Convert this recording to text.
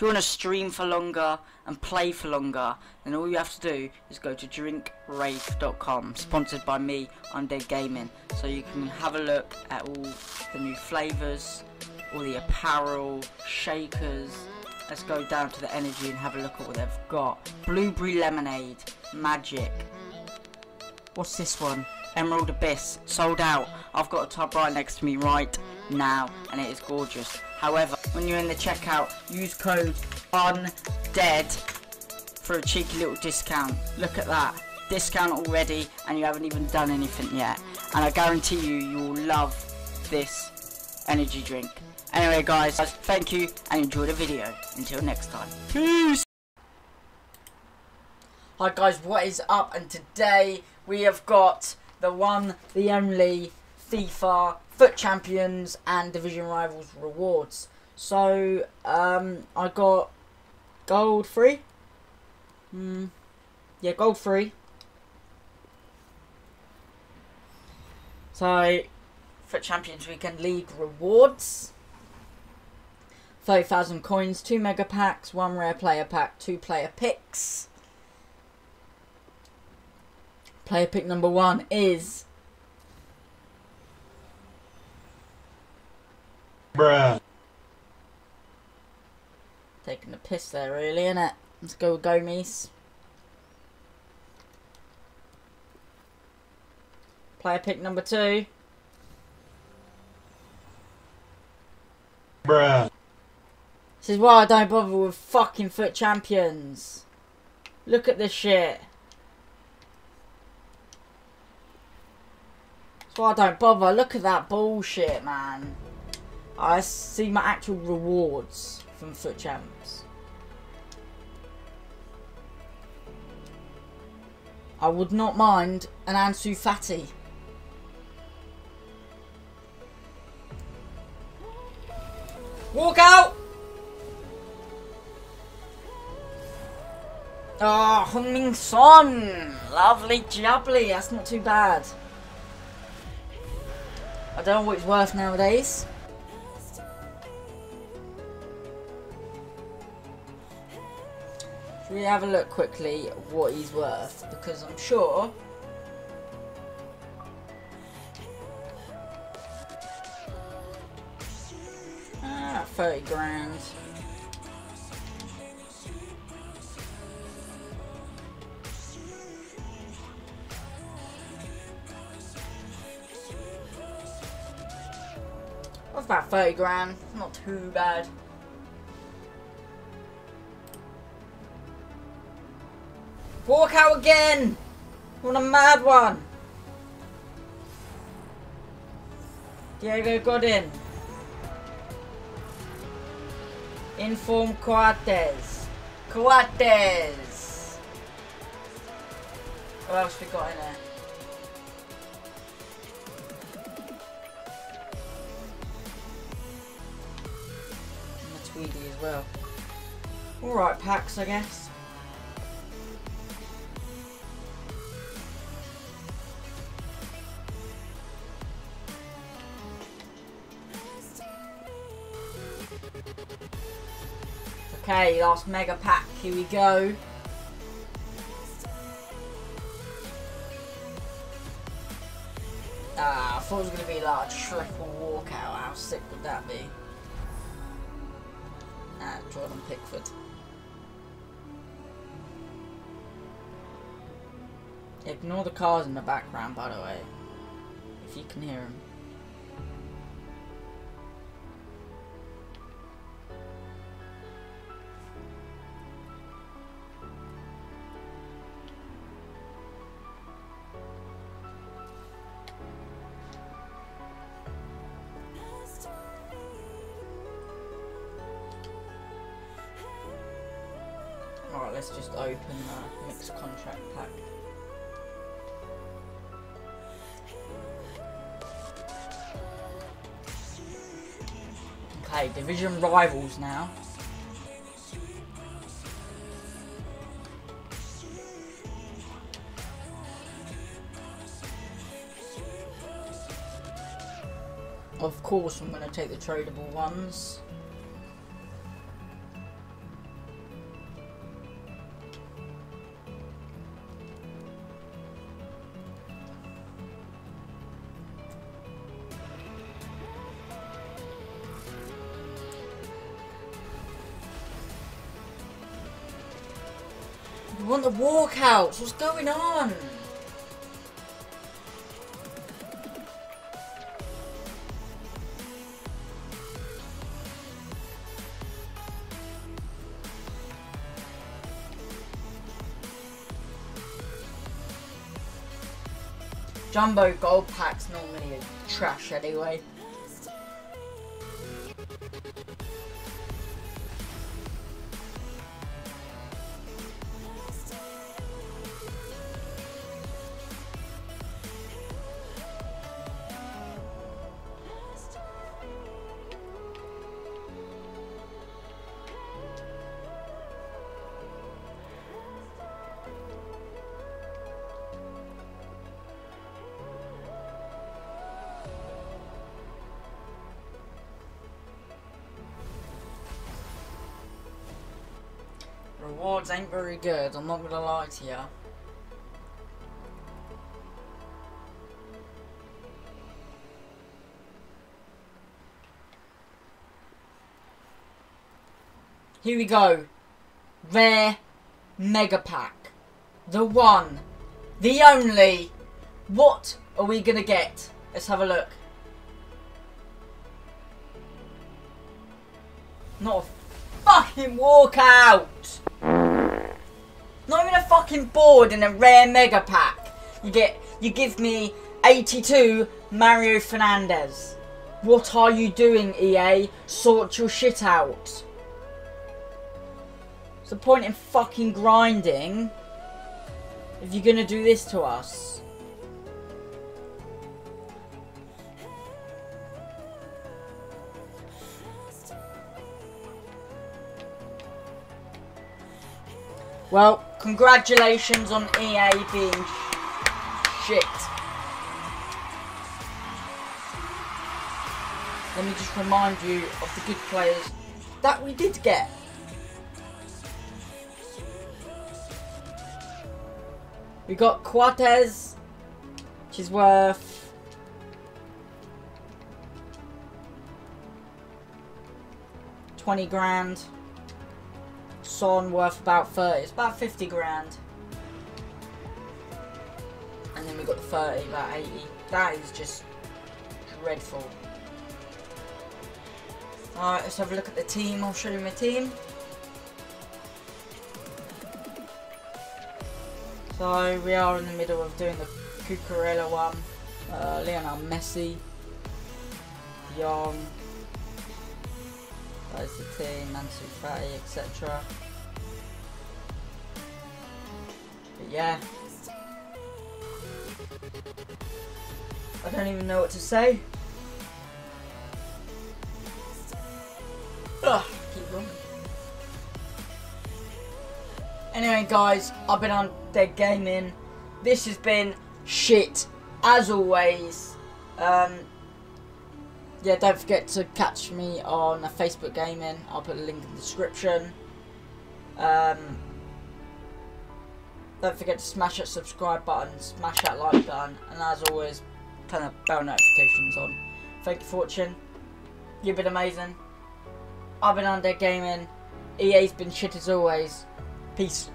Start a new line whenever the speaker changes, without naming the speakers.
If you want to stream for longer and play for longer, then all you have to do is go to drinkwraith.com, sponsored by me, I'm Gaming. So you can have a look at all the new flavours, all the apparel, shakers. Let's go down to the energy and have a look at what they've got. Blueberry lemonade, magic. What's this one? Emerald Abyss, sold out. I've got a tub right next to me right now, and it is gorgeous. However, when you're in the checkout, use code UNDEAD for a cheeky little discount. Look at that. Discount already, and you haven't even done anything yet. And I guarantee you, you will love this energy drink. Anyway, guys, thank you and enjoy the video. Until next time. Peace! Hi guys, what is up? And today we have got the one, the only FIFA FUT Champions and Division Rivals rewards. So, um, I got gold free. Hmm. Yeah, gold free. So, FUT Champions Weekend League rewards. 30,000 coins, 2 mega packs, 1 rare player pack, 2 player picks. Player pick number 1 is
Bruh.
Taking the piss there, really, innit? Let's go with Gomes. Player pick number two.
Bruh.
This is why I don't bother with fucking FUT champions. Look at this shit. That's why I don't bother. Look at that bullshit, man. I see my actual rewards from FUT champs. I would not mind an Ansu Fati. Walk out! Ah, oh, Heung-min Son! Lovely jubbly, that's not too bad. I don't know what it's worth nowadays. We have a look quickly what he's worth? Because I'm sure... Ah, 30 grand. That's about 30 grand. Not too bad. Walk out again! What a mad one! Diego Godin. Inform Coates. Coates! What else we got in there? Tweedy as well. Alright, packs, I guess. Okay, last mega pack. Here we go. Ah, I thought it was going to be like a triple walkout. How sick would that be? Ah, Jordan Pickford. Ignore the cars in the background, by the way. If you can hear them. Let's just open the mixed contract pack. Okay, division rivals now. Of course, I'm going to take the tradable ones. I want the walkouts. What's going on? Jumbo gold packs normally are trash anyway. Rewards ain't very good, I'm not gonna lie to you. Here we go. Rare Mega Pack. The one. The only. What are we gonna get? Let's have a look. Not a fucking walkout! A fucking board in a rare mega pack. You get, you give me 82 Mario Fernandes. What are you doing, EA? Sort your shit out. What's the point in fucking grinding if you're gonna do this to us? Well, congratulations on EA being shit. Let me just remind you of the good players that we did get. We got Coates, which is worth twenty grand. Son worth about 30. It's about 50 grand. And then we got the 30, about 80. That is just dreadful. Alright, let's have a look at the team. I'll show you my team. So we are in the middle of doing the Cucurella one. Uh, Lionel Messi. Young. There's the team, Ansu Fati, etc. yeah. I don't even know what to say. Ugh, keep going. Anyway guys, I've been on Dead Gaming. This has been shit, as always. Um, yeah, don't forget to catch me on Facebook Gaming. I'll put a link in the description. Um, don't forget to smash that subscribe button, smash that like button, and as always, turn the bell notifications on. Thank you for watching. You've been amazing. I've been Undead Gaming. EA's been shit as always. Peace.